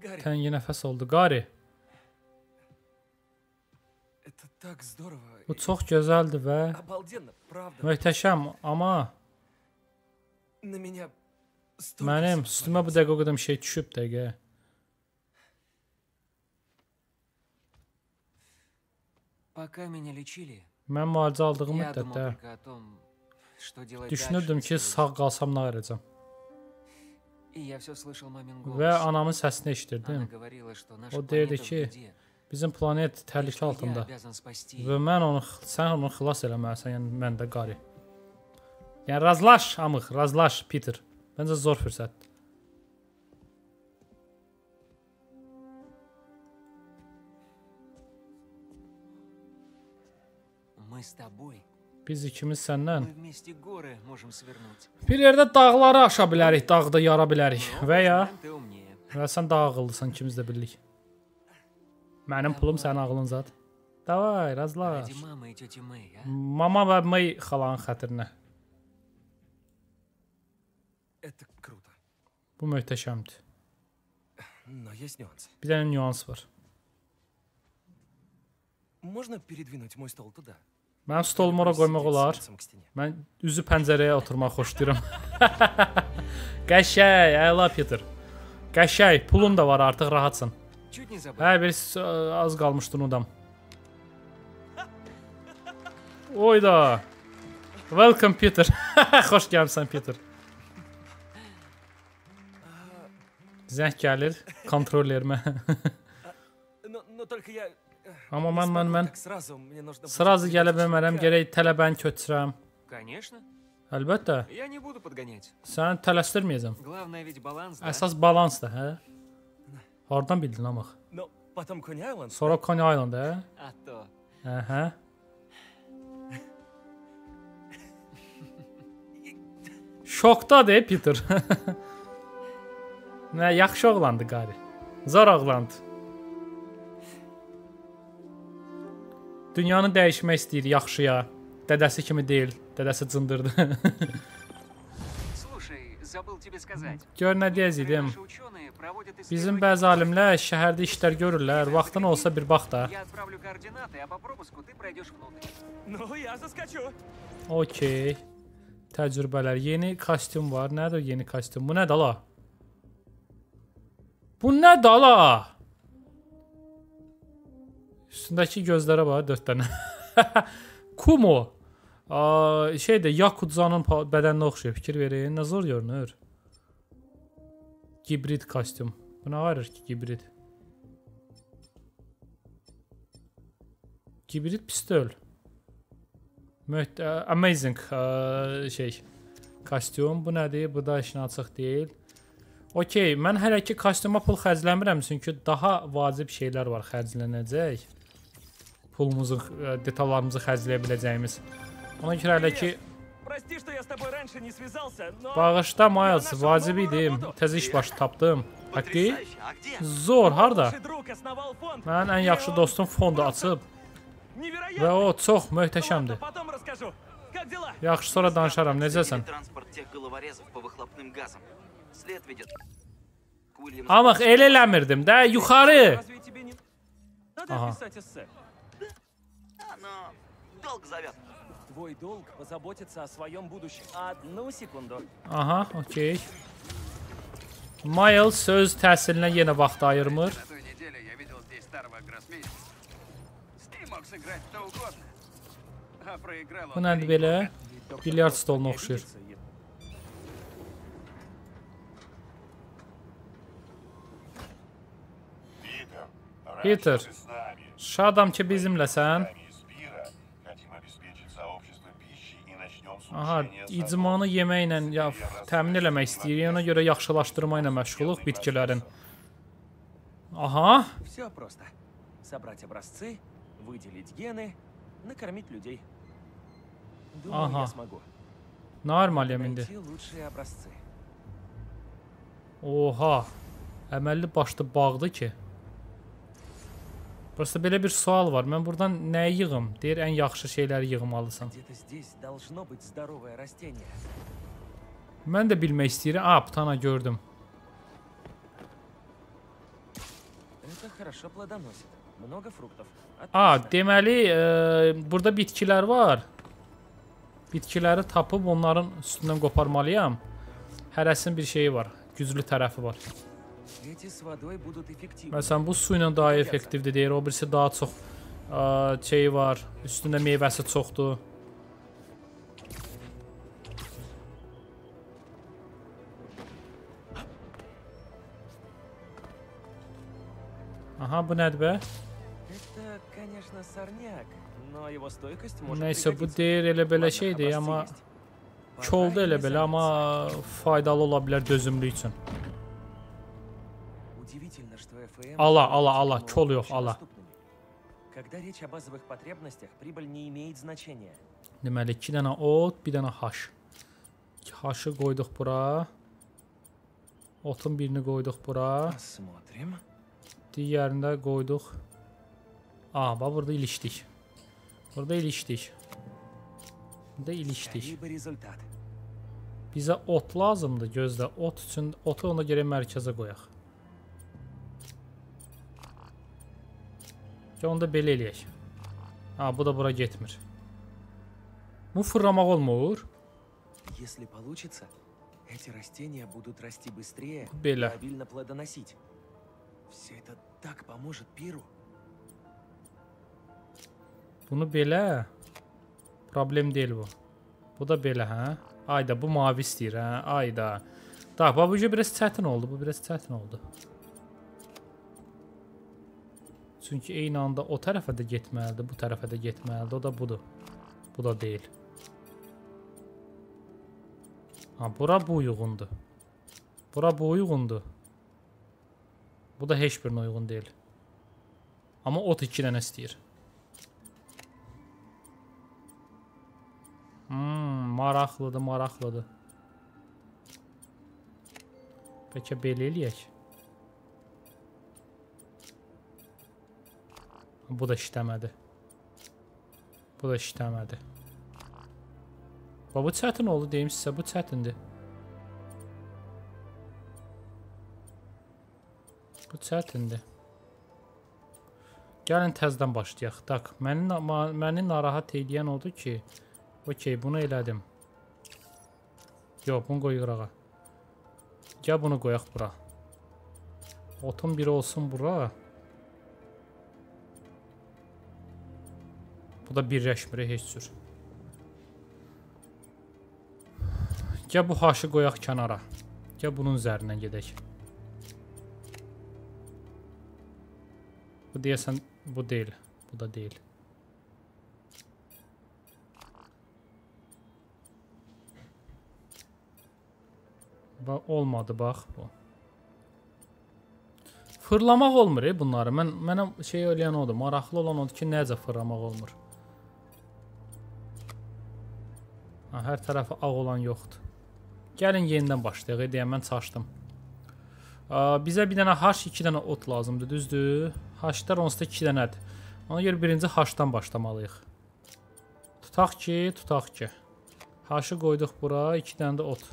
Гарри, Təngi nəfəs oldu. Qari, это так здорово. bu çox gözəldir və Обалденно, правда. möhtəşəm, amma На меня столько mənim всего üstümə bu dəqiqə o qədər bir şey düşüb dəqiqə. Пока меня лечили, Mən müalicə aldığım müddətdə düşünürdüm ki, sağ qalsam nə edəcəm. Və anamın səsini eşidirdim. O deyirdi ki, bizim planet təhlükə altında və mən onu sən onu xilas eləməlisən, yəni mən də qari. Yəni razılaş, amıq, razılaş Peter. Məncə zor fürsətdir. Мы с тобой. Biz ikimiz səndən Мы вместе горы можем свернуть. bir yerdə dağları aşa bilərik, dağda yara bilərik və ya Знаем, ты умнее. və sən daha ağıllısan, ikimiz də bildik. Mənim pulum sənin ağlın zad. Davay, razlaş. Ради мамы и тети Мэй, а? Mama və May xalanın xətrinə. Это круто. Bu möhtəşəmdir. Но есть нюанс. Bir dənə nüans var. Можно передвинуть мой стол туда? Mənim stolumu ora qoymaq olar. Лицом к стене. Mən üzü pəncərəyə oturmağı xoşlayıram. Qəşəng, əla Peter. Qəşəng, pulun da var artıq rahatsan. Чуть не забыл. Hə, bir s- az qalmışdı unudam. Oyda. Welcome Peter. Xoş gəlmisən Peter. Zəng gəlir kontrollerimə. Только я... э, Amma не mən, mən, смогу mən так сразу. Мне нужно будет sırası gələ увидеть bilmərəm, ученика. gərək tələbəni köçürəm. Конечно. Əlbəttə. Я не буду подгонять. Səni tələsdirməyəcəm. Главное ведь баланс, да? Əsas balansdır, hə? Hardan bildin amma? Но потом Coney Island. Sonra Coney Island, hə? А то. Əhə. Şokdadır Peter. Nə yaxşı oğlandı qari. Zor oğlandı. Dünyanı dəyişmək istəyir yaxşıya. Dədəsi kimi deyil. Dədəsi cındırdı. Gör nə deyəcəyim. Bizim bəzi alimlər şəhərdə işlər görürlər. Vaxtın olsa bir bax da. Okey. Təcrübələr. Yeni kostyum var. Nədir yeni kostyum? Bu nədir la? Bu nədir la? Üstündəki gözlərə bax 4 dənə. [laughs] Kumo. Aa, şeydə Yakuzanın bədəninə oxşayır. Fikir verin. Nə zor görünür. Gibrid kostyum. Bu nə ayırır ki gibrid? Gibrid pistol. Möht ə, amazing ə, şey kostyum. Bu nədir? Bu da işin açıq deyil. Okay, mən hələ ki kostyuma pul xərcləmirəm çünki daha vacib şeylər var xərclənəcək pulumuzu, e, detallarımızı xərcləyə biləcəyimiz. Ona görə hələ ki Bağışda Miles, vacib idim. Təzə iş başı tapdım. Haqqi? Zor, harda? Mənim ən yaxşı dostum fondu açıb. Və o çox möhtəşəmdir. Yaxşı, sonra danışaram. Necəsən? Amaq, el eləmirdim də, yuxarı! Aha но долг зовет. Твой долг позаботиться о своем будущем. Одну секунду. Aha, okey. Miles söz təhsilinə yenə vaxt ayırmır. На той неделе я видел здесь старого гроссмейстера. С ним мог сыграть кто угодно. А проиграл Bu он nədir belə? Bilyard stoluna oxşayır. Peter, şadam ki bizimləsən. Aha, icmanı yeməklə ya təmin eləmək istəyirik. Ona görə yaxşılaşdırma ilə məşğuluq bitkilərin. Aha, Все просто. Собрать образцы, выделить гены, накормить людей. Думаю, Ага. я смогу. normalıyam indi. Найти лучшие образцы. Oha. Əməlli başlı bağdır ki. Prosta belə bir sual var. Mən burdan nəyi yığım? Deyir, ən yaxşı şeyləri yığmalısan. Mən də bilmək istəyirəm. A, putana gördüm. A, deməli, e, burada bitkilər var. Bitkiləri tapıb onların üstündən qoparmalıyam. Hərəsinin bir şeyi var. Güclü tərəfi var. Məsələn, bu su ilə daha effektivdir deyir. O birisi daha çox e, ə, şey var. Üstündə meyvəsi çoxdur. Aha, bu nədir be? Nəysə, bu deyir elə belə şeydir, amma kolda elə belə, amma faydalı ola bilər dözümlü üçün. Удивительно, что ФМ Ala, сделал ala, эти ala, технологии kol yox, ala. общедоступными. Когда речь о базовых потребностях, прибыль не имеет значения. Deməli 2 dənə ot, bir dənə haş. Haşı qoyduq bura. Otun birini qoyduq bura. Посмотрим. Digərini də qoyduq. A, bax burada ilişdik. Burada ilişdik. Burada ilişdik. Либо результат. Bizə ot lazımdır, gözlə. Ot üçün otu ona görə mərkəzə qoyaq. Ki onda belə eləyək. Ha, bu da bura getmir. Bu fırlamaq olmur. Если получится, эти растения будут расти быстрее Беля. и обильно плодоносить. Все это так поможет пиру. Bunu belə problem deyil bu. Bu da belə, hə? Ayda bu mavi istəyir, hə? Ayda. Tak, bax bu biraz çətin oldu. Bu biraz çətin oldu. Çünki eyni anda o tərəfə də getməlidir, bu tərəfə də getməlidir. O da budur. Bu da deyil. Ha, bura bu uyğundur. Bura bu uyğundur. Bu da heç birinə uyğun deyil. Amma ot 2 dənə istəyir. Hmm, maraqlıdır, maraqlıdır. Bəlkə belə eləyək. Bu da işləmədi. Bu da işləmədi. Və bu çətin oldu deyim sizə, bu çətindir. Bu çətindir. Gəlin təzədən başlayaq. Tak, məni məni narahat edən odur ki, okey, bunu elədim. Yox, bunu qoy qırağa. Gəl bunu qoyaq bura. Otun biri olsun bura. Bu da birləşmir heç cür. Gəl bu haşı qoyaq kənara. Gəl bunun üzərindən gedək. Bu deyəsən bu deyil. Bu da deyil. Bax olmadı bax bu. Fırlamaq olmur e bunları. Mən mənə şey eləyən odur. Maraqlı olan odur ki, necə fırlamaq olmur. Ha, hər tərəfi ağ olan yoxdur. Gəlin yenidən başlayaq. Deyəm mən çaşdım. Bizə bir dənə haş, iki dənə ot lazımdır, düzdür? Haşlar onsuz da iki dənədir. Ona görə birinci haşdan başlamalıyıq. Tutaq ki, tutaq ki. Haşı qoyduq bura, iki dənə də ot.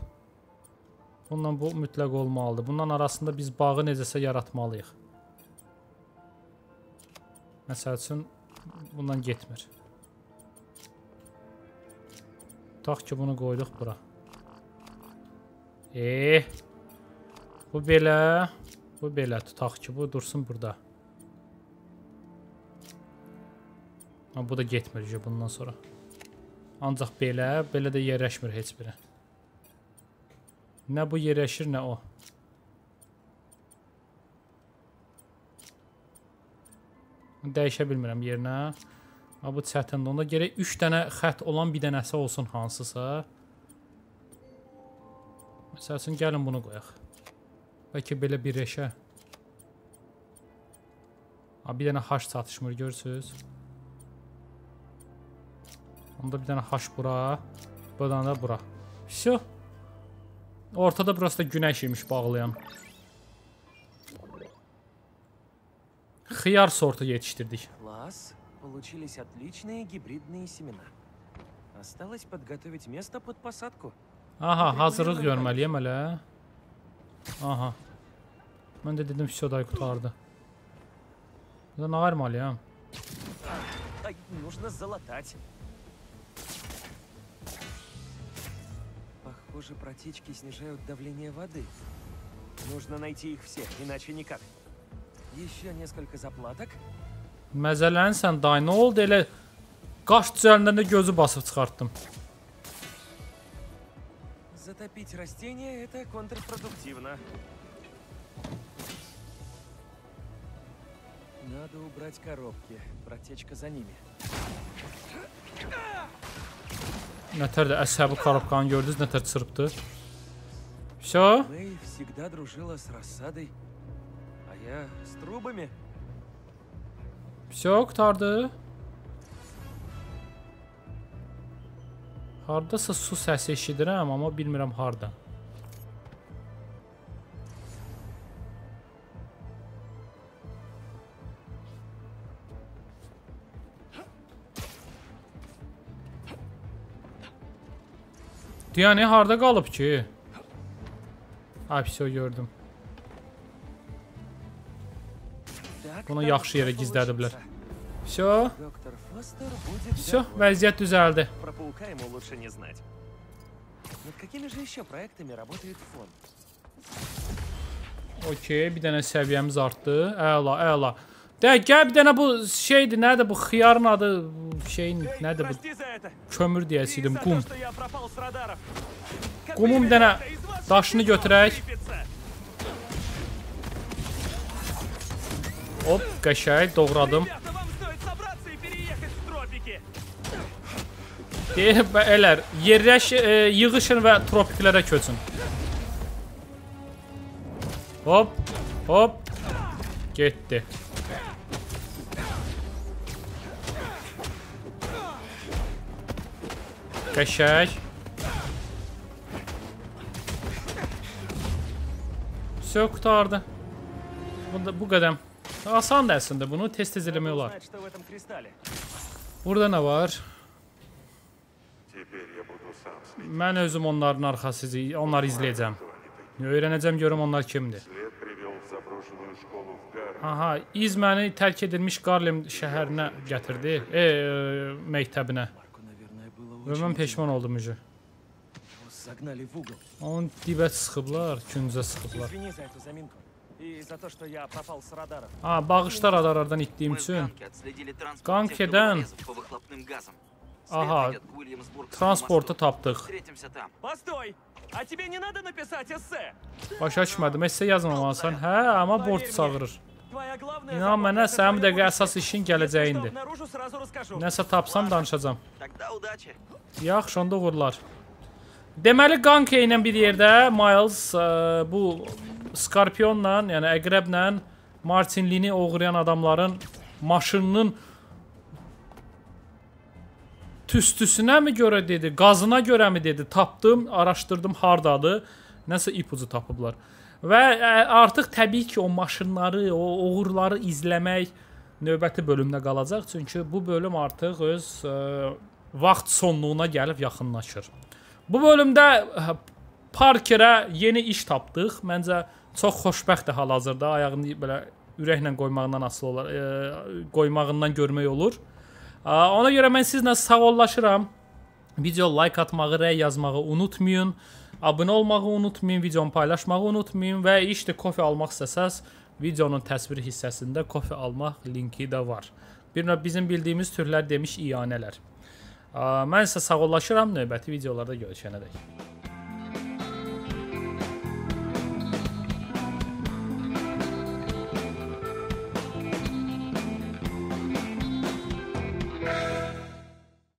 Bundan bu mütləq olmalıdır. Bundan arasında biz bağı necəsə yaratmalıyıq. Məsəl üçün bundan getmir. Tutaq ki, bunu qoyduq bura. Eh. Bu belə. Bu belə tutaq ki, bu dursun burada. Ha, bu da getmir ki, bundan sonra. Ancaq belə, belə də yerləşmir heç biri. Nə bu yerləşir, nə o. Dəyişə bilmirəm yerinə. Ha, bu çətindir. Onda gərək 3 dənə xət olan bir dənəsi olsun hansısa. Məsəl üçün, gəlin bunu qoyaq. Bəlkə belə bir reşə. Ha, bir dənə haş çatışmır, görürsünüz. Onda bir dənə haş bura. Bu dənə də bura. Şu. Ortada burası da günəş imiş bağlayan. Xiyar sortu yetişdirdik. Las? Получились отличные гибридные семена. Осталось подготовить место под посадку. Aha, hazırlıq görməliyəm hələ. Aha. Mən də dedim всё day qutardı. Də nə ayırmalıyam? Нужно залатать. Похоже, протечки снижают давление воды. Нужно найти их всех, иначе никак. Еще несколько заплаток. Məzələnsən day, nə oldu elə? Qaş düzəlindən də gözü basıb çıxartdım. Затопить растения – это контрпродуктивно. Надо убрать коробки. Протечка за ними. Nətər də əsəbi korobkanı gördünüz, nətər çırpdı. Всё? Мэй всегда дружила с рассадой, а я с трубами. Всё, qutardı. Hardasa su səsi eşidirəm, amma bilmirəm harda. Yəni harda qalıb ki? Ay, всё gördüm. Bunu так yaxşı yerə всё gizlədiblər. получится. Всё, Доктор Фостер будет всё, доволен. vəziyyət düzəldi. Про паука ему лучше не знать. Над какими же еще проектами работает фонд? Okey, bir dənə səviyyəmiz artdı. Əla, əla. Də gəl bir dənə bu şeydir, nədir bu xiyarın adı, bu şeyin nədir bu? Прости за это. Kömür deyəsiydim, И за qum. то, что я пропал с радаров. Как Qumun bir dənə daşını götürək. Hop, qəşəng doğradım. Deyir, bələr, yerləş, e, yığışın və tropiklərə köçün. Hop, hop. Getdi. Qəşək. Sök qutardı. Bunda bu qədəm. Asan da əslində bunu tez-tez eləmək olar. Burada nə var? Mən özüm onların arxasıcı, onları izləyəcəm. Öyrənəcəm görüm onlar kimdir. Aha, iz məni tərk edilmiş Qarlem şəhərinə gətirdi, e, e, məktəbinə. Və mən peşman oldum ucu. Onun dibə sıxıblar, küncə sıxıblar. Ha, bağışlar radarlardan itdiyim üçün. Qankədən Aha, transportu tapdıq. Başa düşmədim, essə yazmamalısan. Hə, amma borc çağırır. İnan mənə, sənin dəqiqə əsas işin gələcəyindir. Nəsə tapsam danışacam. Yaxşı, onda uğurlar. Deməli, Ganke ilə bir yerdə Miles ə, bu Skorpionla, yəni əqrəblə Martinlini oğrayan adamların maşınının tüstüsünə mi görə dedi, qazına görə mi dedi, tapdım, araşdırdım hardadır. Nəsə ipucu tapıblar. Və ə, artıq təbii ki, o maşınları, o oğurları izləmək növbəti bölümdə qalacaq. Çünki bu bölüm artıq öz ə, vaxt sonluğuna gəlib yaxınlaşır. Bu bölümdə ə, Parkerə yeni iş tapdıq. Məncə çox xoşbəxtdir hal-hazırda. Ayağını belə ürəklə qoymağından asılı olar, ə, qoymağından görmək olur. Ə, Ona görə mən sizlə sağollaşıram. Video like atmağı, rəy yazmağı unutmayın. Abunə olmağı unutmayın, videonu paylaşmağı unutmayın və işte kofe almaq istəsəz, videonun təsvir hissəsində kofe almaq linki də var. Bir bizim bildiyimiz türlər demiş iyanələr. Mən isə sağollaşıram növbəti videolarda görüşənədək.